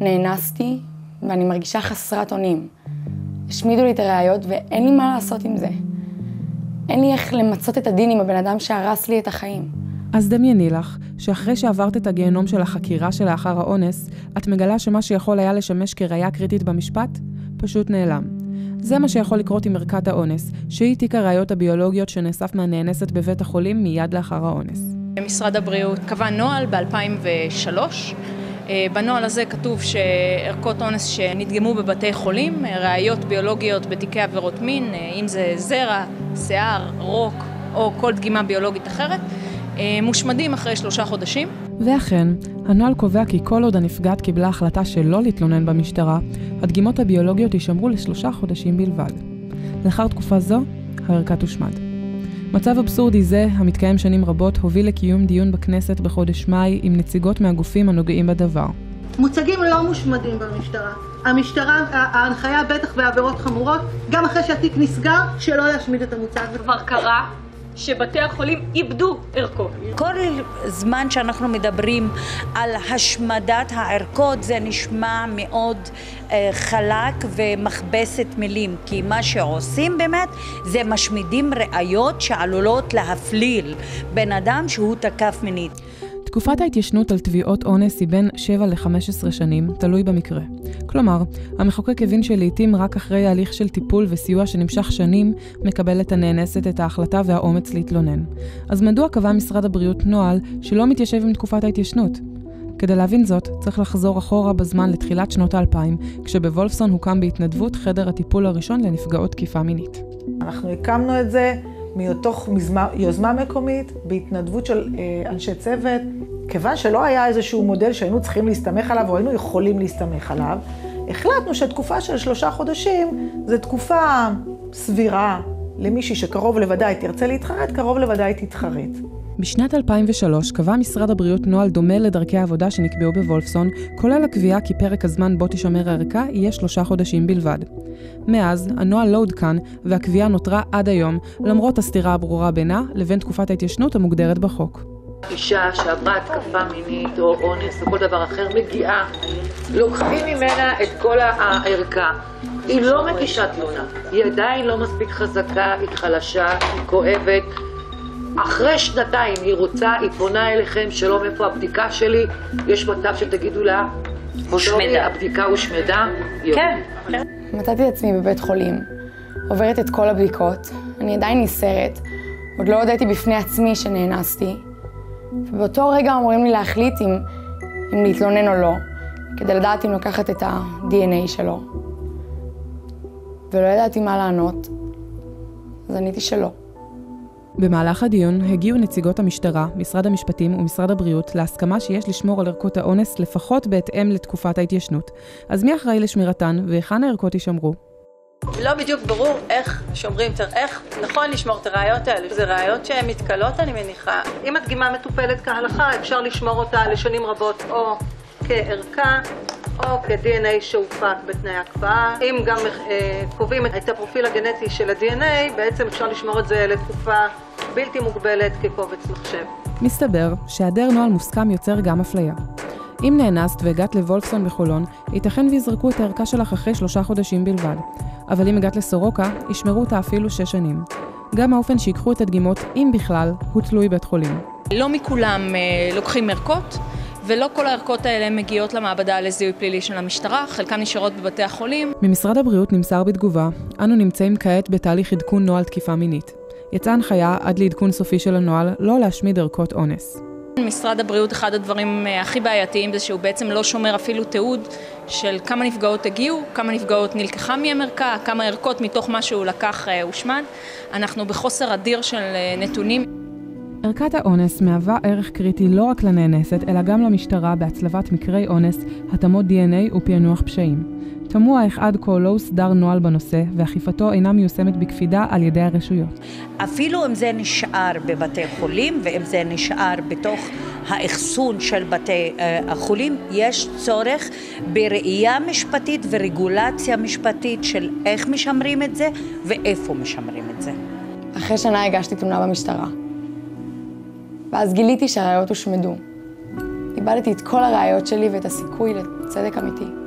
נאנסתי, ואני מרגישה חסרת אונים. השמידו לי את הראיות ואין לי מה לעשות עם זה. אין לי איך למצות את הדין עם הבן אדם שהרס לי את החיים. אז דמייני לך, שאחרי שעברת את הגיהנום של החקירה שלאחר האונס, את מגלה שמה שיכול היה לשמש כראיה קריטית במשפט, פשוט נעלם. זה מה שיכול לקרות עם ערכת האונס, שהיא תיק הראיות הביולוגיות שנאסף מהנאנסת בבית החולים מיד לאחר האונס. משרד הבריאות קבע נוהל ב-2003. אה, בנוהל הזה כתוב שערכות אונס שנדגמו בבתי חולים, ראיות ביולוגיות בתיקי עבירות מין, אה, אם זה זרע, שיער, רוק או כל דגימה ביולוגית אחרת, אה, מושמדים אחרי שלושה חודשים. ואכן, הנוהל קובע כי כל עוד הנפגעת קיבלה החלטה שלא להתלונן במשטרה, הדגימות הביולוגיות יישמרו לשלושה חודשים בלבד. לאחר תקופה זו, הערכה תושמד. מצב אבסורדי זה, המתקיים שנים רבות, הוביל לקיום דיון בכנסת בחודש מאי עם נציגות מהגופים הנוגעים בדבר. מוצגים לא מושמדים במשטרה. המשטרה, ההנחיה בטח בעבירות חמורות, גם אחרי שהתיק נסגר, שלא להשמיד את המוצג. כבר קרה שבתי החולים איבדו ערכות. כל זמן שאנחנו מדברים על השמדת הערכות זה נשמע מאוד אה, חלק ומכבסת מילים, כי מה שעושים באמת זה משמידים ראיות שעלולות להפליל בן אדם שהוא תקף מינית. תקופת ההתיישנות על תביעות אונס היא בין 7 ל-15 שנים, תלוי במקרה. כלומר, המחוקק הבין שלעיתים רק אחרי הליך של טיפול וסיוע שנמשך שנים, מקבלת הנאנסת את ההחלטה והאומץ להתלונן. אז מדוע קבע משרד הבריאות נוהל שלא מתיישב עם תקופת ההתיישנות? כדי להבין זאת, צריך לחזור אחורה בזמן לתחילת שנות האלפיים, כשבוולפסון הוקם בהתנדבות חדר הטיפול הראשון לנפגעות תקיפה מינית. אנחנו הקמנו את זה מתוך יוזמה מקומית, בהתנדבות של אה, אנשי צוות. כיוון שלא היה איזשהו מודל שהיינו צריכים להסתמך עליו או היינו יכולים להסתמך עליו, החלטנו שתקופה של שלושה חודשים זו תקופה סבירה למישהי שקרוב לוודאי תרצה להתחרט, קרוב לוודאי תתחרט. בשנת 2003 קבע משרד הבריאות נוהל דומה לדרכי העבודה שנקבעו בוולפסון, כולל הקביעה כי פרק הזמן בו תישמר הערכה יהיה שלושה חודשים בלבד. מאז, הנוהל לא עודכן, והקביעה נותרה עד היום, למרות הסתירה הברורה בינה לבין תקופת ההתיישנות המוגדרת בחוק. אישה שעברה התקפה מינית או אונס או כל דבר אחר מגיעה, לוקחים ממנה את כל הערכה. היא לא מגישה תלונה, היא עדיין לא מספיק חזקה, היא חלשה, היא כואבת. אחרי שנתיים היא רוצה, היא פונה אליכם, שלום, איפה הבדיקה שלי? יש מצב שתגידו לה. הבדיקה הושמדה? כן. מצאתי את עצמי בבית חולים, עוברת את כל הבדיקות, אני עדיין נסערת, עוד לא הודיתי בפני עצמי שנאנסתי, ובאותו רגע אמורים לי להחליט אם, אם להתלונן או לא, כדי לדעת אם לקחת את ה-DNA שלו. ולא ידעתי מה לענות, אז עניתי שלא. במהלך הדיון הגיעו נציגות המשטרה, משרד המשפטים ומשרד הבריאות להסכמה שיש לשמור על ערכות האונס לפחות בהתאם לתקופת ההתיישנות. אז מי אחראי לשמירתן והיכן הערכות יישמרו? לא בדיוק ברור איך שומרים, איך נכון לשמור את הראיות האלה. זה ראיות שהן מתכלות, אני מניחה. אם הדגימה מטופלת כהלכה, אפשר לשמור אותה לשנים רבות או כערכה או כ-DNA שהופק בתנאי הקפאה. אם גם אה, קובעים את הפרופיל הגנטי של ה-DNA, בעצם אפשר לשמור את זה לתקופה בלתי מוגבלת כקובץ מחשב. מסתבר שהיעדר נוהל מוסכם יוצר גם אפליה. אם נאנסת והגעת לוולפסון בחולון, ייתכן ויזרקו את הערכה שלך אחרי שלושה חודשים בלבד. אבל אם הגעת לסורוקה, ישמרו אותה אפילו שש שנים. גם האופן שיקחו את הדגימות, אם בכלל, הוא תלוי בית חולים. לא מכולם אה, לוקחים ערכות. ולא כל הערכות האלה מגיעות למעבדה לזיהוי פלילי של המשטרה, חלקן נשארות בבתי החולים. ממשרד הבריאות נמסר בתגובה, אנו נמצאים כעת בתהליך עדכון נוהל תקיפה מינית. יצאה הנחיה עד לעדכון סופי של הנוהל לא להשמיד ערכות אונס. משרד הבריאות, אחד הדברים אה, הכי בעייתיים זה שהוא בעצם לא שומר אפילו תיעוד של כמה נפגעות הגיעו, כמה נפגעות נלקחה מהם ערכה, כמה ערכות מתוך מה שהוא לקח אה, הושמד. אנחנו בחוסר אדיר של אה, נתונים. ערכת האונס מהווה ערך קריטי לא רק לנאנסת, אלא גם למשטרה בהצלבת מקרי אונס, התאמות DNA ופענוח פשעים. תמוה איך עד כה לא הוסדר נוהל בנושא, ואכיפתו אינה מיושמת בקפידה על ידי הרשויות. אפילו אם זה נשאר בבתי חולים, ואם זה נשאר בתוך האחסון של בתי uh, החולים, יש צורך בראייה משפטית ורגולציה משפטית של איך משמרים את זה ואיפה משמרים את זה. אחרי שנה הגשתי תלונה במשטרה. ואז גיליתי שהראיות הושמדו. איבדתי את כל הראיות שלי ואת הסיכוי לצדק אמיתי.